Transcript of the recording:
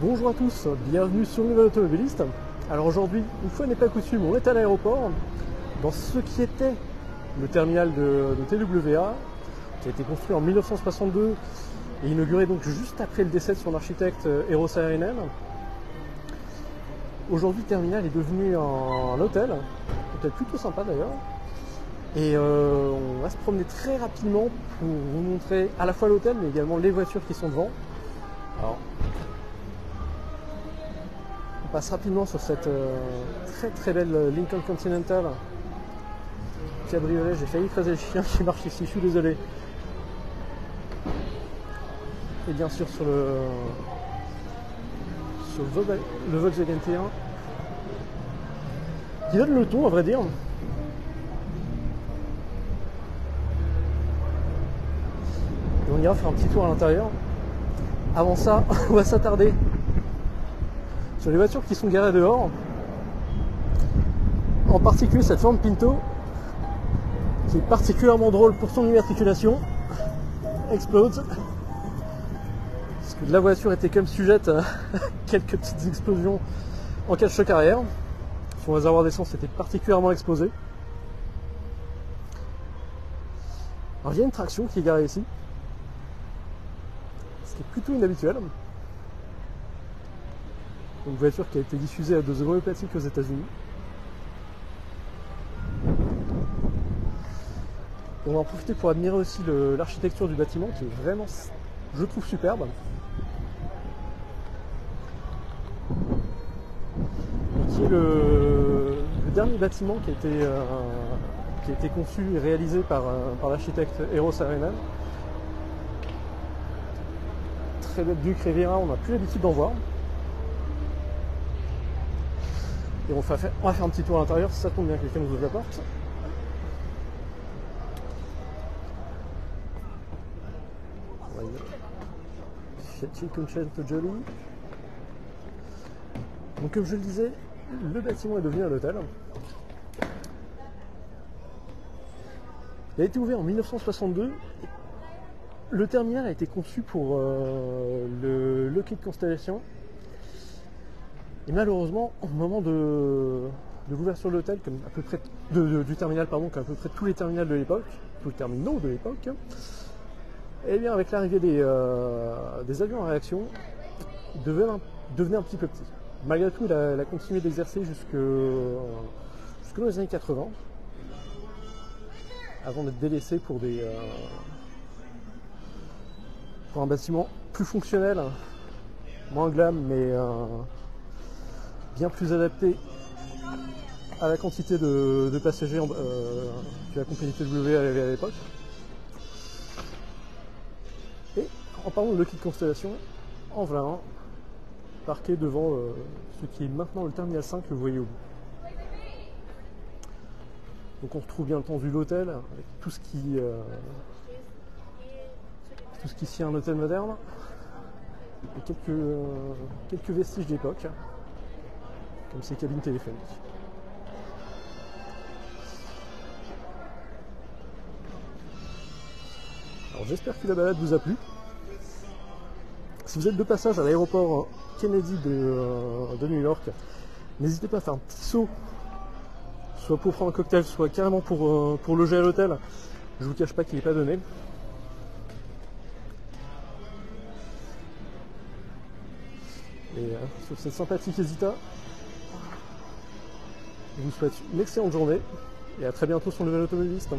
Bonjour à tous, bienvenue sur Nouvel Automobiliste. Alors aujourd'hui, une fois n'est pas coutume, on est à l'aéroport, dans ce qui était le terminal de, TWA, qui a été construit en 1962 et inauguré donc juste après le décès de son architecte euh, Eero Saarinen. Aujourd'hui, le terminal est devenu un, un hôtel, hôtel plutôt sympa d'ailleurs. Et euh, on va se promener très rapidement pour vous montrer à la fois l'hôtel mais également les voitures qui sont devant. On passe rapidement sur cette euh, très très belle Lincoln Continental cabriolet. J'ai failli écraser le chien qui marche ici, je suis désolé. Et bien sûr sur le sur le Volkswagen T1 qui donne le ton à vrai dire. Et on ira faire un petit tour à l'intérieur. Avant ça, on va s'attarder sur les voitures qui sont garées dehors. En particulier cette Ford Pinto qui est particulièrement drôle pour son immatriculation. Explode. Parce que la voiture était comme sujette à quelques petites explosions en cas de choc arrière. Son réservoir d'essence était particulièrement exposé. Alors il y a une traction qui est garée ici. Ce qui est plutôt inhabituel. Une voiture qui a été diffusée à deux euros plastique aux États-Unis. On va en profiter pour admirer aussi l'architecture du bâtiment qui est vraiment, je trouve, superbe. Et qui est le, dernier bâtiment qui a été, euh, conçu et réalisé par, euh, par l'architecte Eros Saarinen. Très belle Duc Riviera, on n'a plus l'habitude d'en voir. Et on va, faire, un petit tour à l'intérieur, ça tombe bien, quelqu'un nous ouvre la porte. Donc comme je le disais, le bâtiment est devenu un hôtel. Il a été ouvert en 1962. Le terminal a été conçu pour euh, le Lockheed Constellation. Et malheureusement, au moment de, de l'ouverture de l'hôtel, comme à peu près de, du terminal, pardon, comme à peu près tous les terminals de l'époque, tous les terminaux de l'époque, et eh bien avec l'arrivée des, euh, des, avions en réaction, devenait un, devenait un petit peu petit. Malgré tout, il a, il a continué d'exercer jusque, jusque dans les années 80, avant d'être délaissé pour, des, euh, pour un bâtiment plus fonctionnel, moins glam, mais euh, bien plus adapté à la quantité de, passagers euh, que la compagnie TW avait à l'époque. Et en parlant de Lockheed Constellation, en voilà un, parqué devant euh, ce qui est maintenant le terminal 5 que vous voyez au bout. Donc on retrouve bien entendu l'hôtel avec tout ce qui euh, tout ce qui est un hôtel moderne et quelques, euh, quelques vestiges d'époque comme ces cabines téléphoniques. Alors j'espère que la balade vous a plu. Si vous êtes de passage à l'aéroport Kennedy de, euh, de New York, n'hésitez pas à faire un petit saut, soit pour prendre un cocktail, soit carrément pour, euh, pour loger à l'hôtel. Je vous cache pas qu'il n'est pas donné. Et euh, sur cette sympathique Hésita, je vous souhaite une excellente journée et à très bientôt sur le Nouvel Automobiliste.